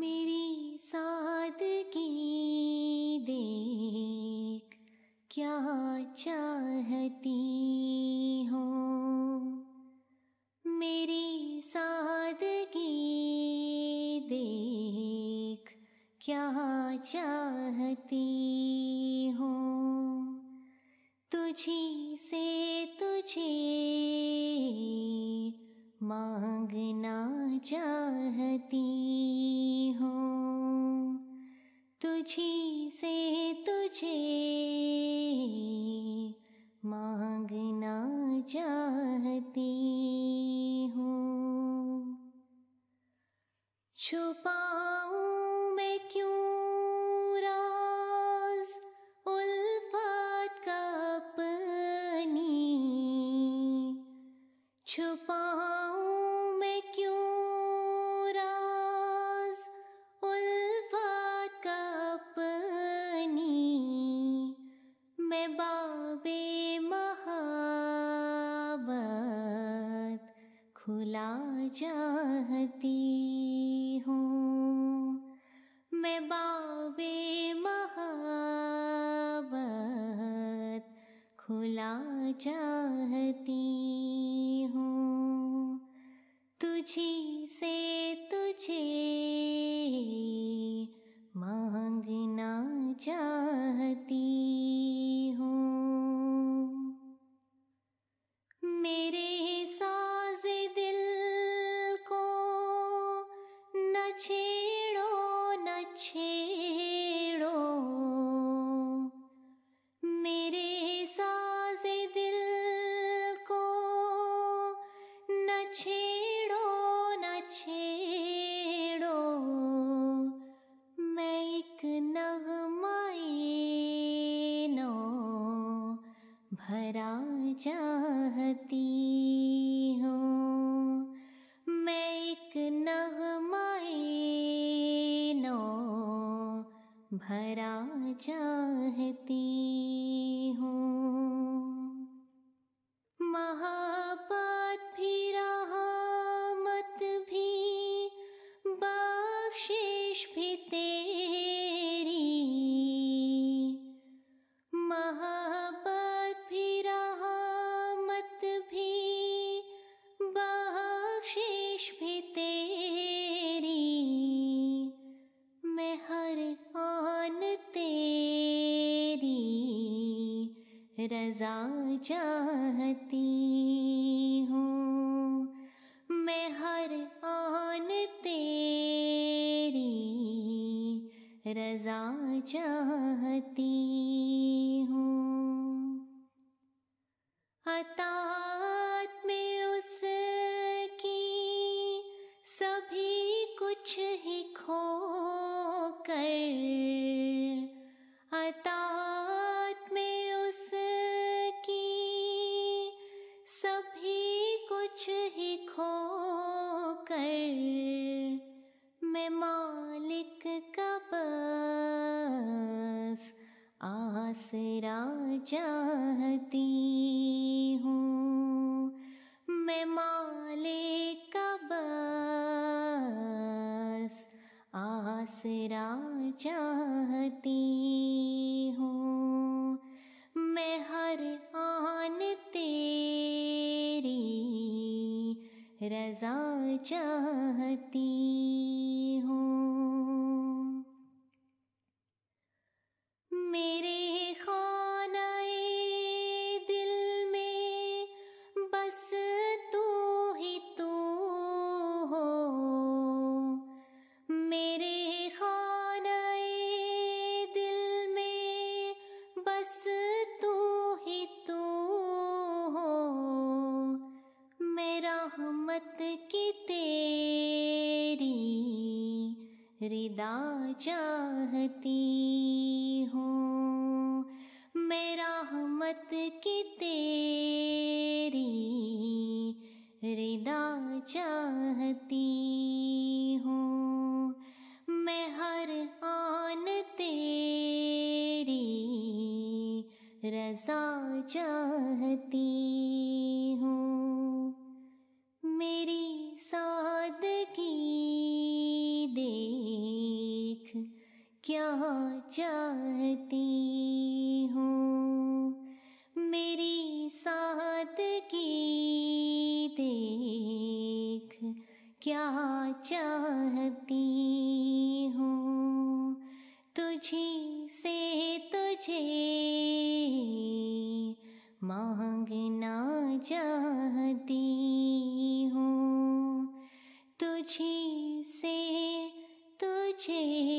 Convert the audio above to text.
मेरी सादगी देख, क्या चाहती हो? मेरी सादगी देख, क्या चाहती हो? तुझी से तुझे मांगना चाहती तुझी से तुझे मांगना चाहती हूँ। छुपाऊं मैं क्यों राज उल्फत का अपनी? छुपाऊं खुला जाती हूँ। मैं बाबे महाबत खुला जाती हूँ। तुझी चाहती हूँ। मैं एक नगमाए नो भरा चाहती हूँ। महापत भी रहमत भी, बख्शिश भी तेरी बख्शिश भी तेरी, मैं हर आन तेरी, रजा चाहती हूँ। मैं हर आन तेरी, रजा चाहती चाहती हूँ। मैं मालिक का बस आसरा चाहती हूँ। मैं हर आन तेरी रजा चाहती रिदा चाहती हूँ। मैं रहमत की तेरी रिदा चाहती हूँ। मैं हर आन तेरी रजा चाहती चाहती हूँ। मेरी साथ की देख क्या चाहती हूँ। तुझी से तुझे मांगना चाहती हूँ। तुझी से तुझे